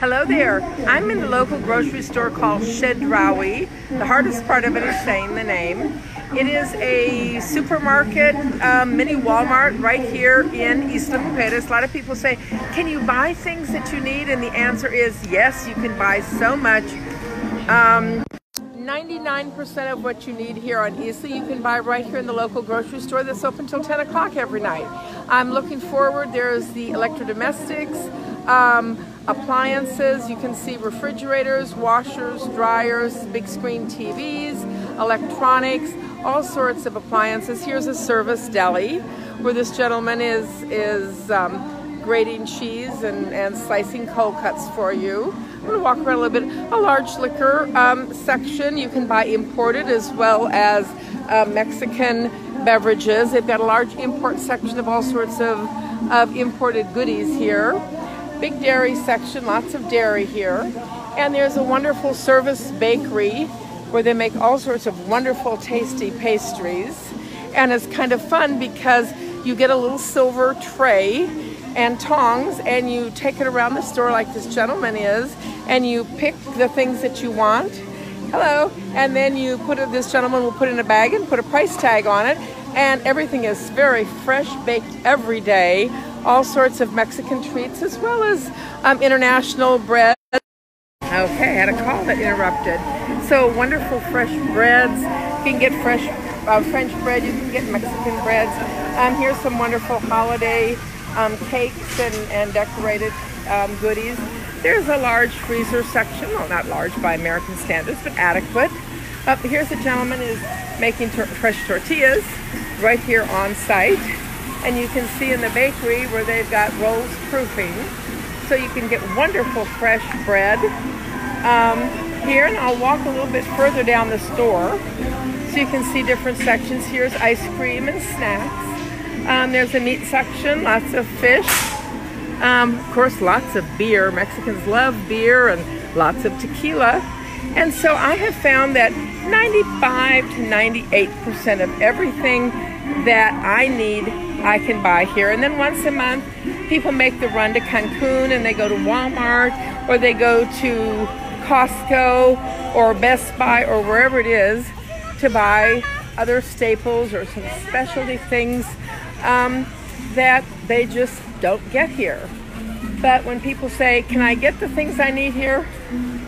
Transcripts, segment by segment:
Hello there. I'm in the local grocery store called Chedraui. The hardest part of it is saying the name. It is a supermarket, um, mini Walmart right here in Isla Mujeres. A lot of people say, can you buy things that you need? And the answer is yes, you can buy so much. Um, 99% of what you need here on Isla you can buy right here in the local grocery store that's open until 10 o'clock every night. I'm looking forward. There's the electrodomestics, um, appliances. You can see refrigerators, washers, dryers, big screen TVs, electronics, all sorts of appliances. Here's a service deli where this gentleman is, is um, grating cheese and, and slicing cold cuts for you. I'm going to walk around a little bit. A large liquor um, section. You can buy imported as well as uh, Mexican beverages. They've got a large import section of all sorts of, of imported goodies here big dairy section, lots of dairy here. And there's a wonderful service bakery where they make all sorts of wonderful, tasty pastries. And it's kind of fun because you get a little silver tray and tongs and you take it around the store like this gentleman is and you pick the things that you want. Hello. And then you put it, this gentleman will put in a bag and put a price tag on it. And everything is very fresh baked every day all sorts of Mexican treats as well as um, international bread. Okay, I had a call that interrupted. So wonderful fresh breads. You can get fresh uh, French bread. You can get Mexican breads. Um, here's some wonderful holiday um, cakes and, and decorated um, goodies. There's a large freezer section. Well, not large by American standards, but adequate. Uh, here's a gentleman is making tor fresh tortillas right here on site. And you can see in the bakery where they've got rolls proofing. So you can get wonderful fresh bread um, here. And I'll walk a little bit further down the store so you can see different sections. Here's ice cream and snacks. Um, there's a meat section, lots of fish. Um, of course, lots of beer. Mexicans love beer and lots of tequila. And so I have found that 95 to 98% of everything that I need I can buy here. And then once a month, people make the run to Cancun and they go to Walmart or they go to Costco or Best Buy or wherever it is to buy other staples or some specialty things um, that they just don't get here. But when people say, Can I get the things I need here?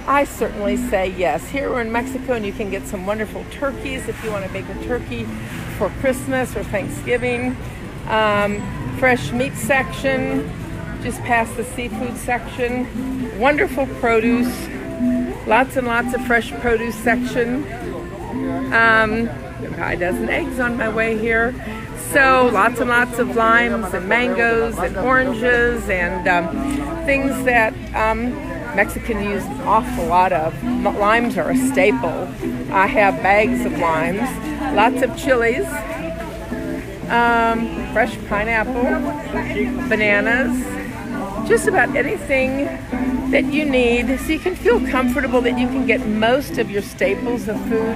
I certainly say yes. Here we're in Mexico and you can get some wonderful turkeys if you want to bake a turkey for Christmas or Thanksgiving. Um, fresh meat section, just past the seafood section. Wonderful produce, lots and lots of fresh produce section. Um, a dozen eggs on my way here. So lots and lots of limes and mangoes and oranges and um, things that um, Mexican use an awful lot of. Limes are a staple. I have bags of limes, lots of chilies, um, fresh pineapple, bananas, just about anything that you need so you can feel comfortable that you can get most of your staples of food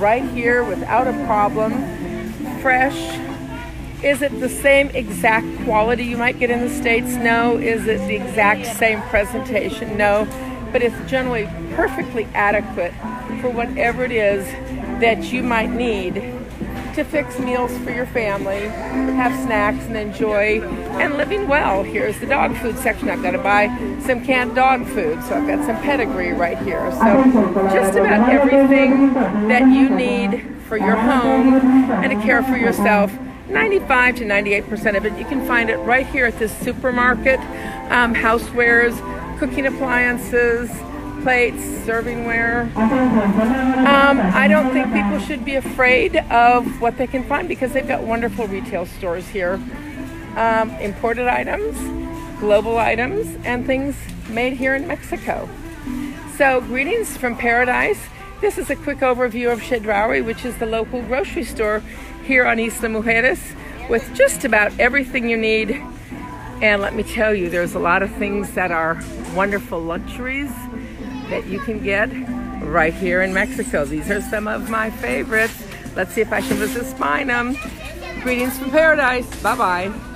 right here without a problem. Fresh. Is it the same exact quality you might get in the States? No. Is it the exact same presentation? No. But it's generally perfectly adequate for whatever it is that you might need to fix meals for your family, have snacks and enjoy, and living well. Here's the dog food section. I've got to buy some canned dog food, so I've got some pedigree right here. So just about everything that you need for your home and to care for yourself. 95 to 98% of it, you can find it right here at this supermarket. Um, housewares, cooking appliances, plates, servingware. Um, I don't think people should be afraid of what they can find because they've got wonderful retail stores here. Um, imported items, global items, and things made here in Mexico. So, greetings from paradise. This is a quick overview of Chedraui, which is the local grocery store here on Isla Mujeres with just about everything you need. And let me tell you, there's a lot of things that are wonderful luxuries that you can get right here in Mexico. These are some of my favorites. Let's see if I can resist buying them. Greetings from paradise. Bye-bye.